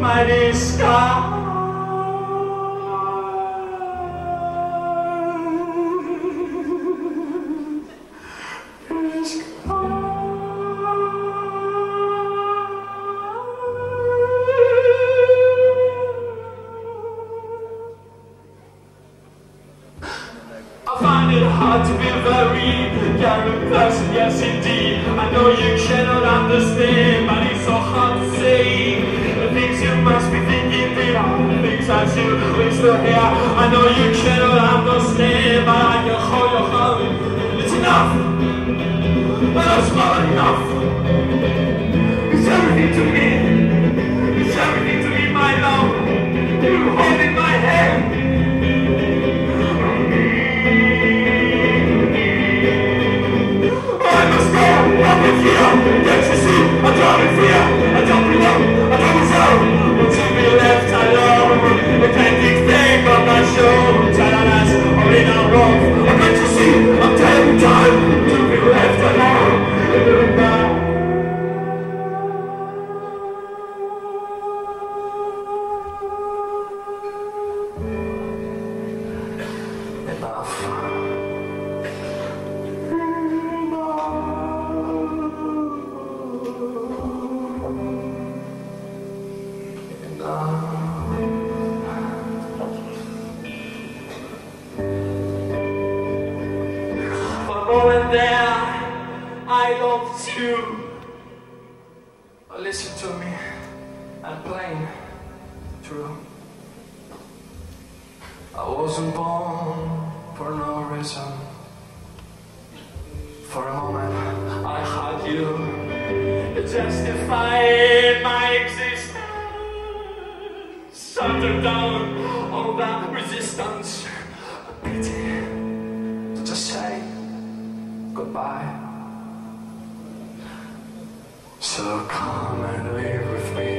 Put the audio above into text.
mighty sky. I find it hard to be very caring person, yes indeed. I know you cannot understand, but it's so hard must be thinking, are the things I do with the hair. I know you cannot understand, but I can hold your hand. It's enough, it's not enough. I loved you. Listen to me, I'm plain, true. I wasn't born for no reason. For a moment, I had you, Justify my existence. Thunder down all that resistance, pity to just say goodbye. So come and live with me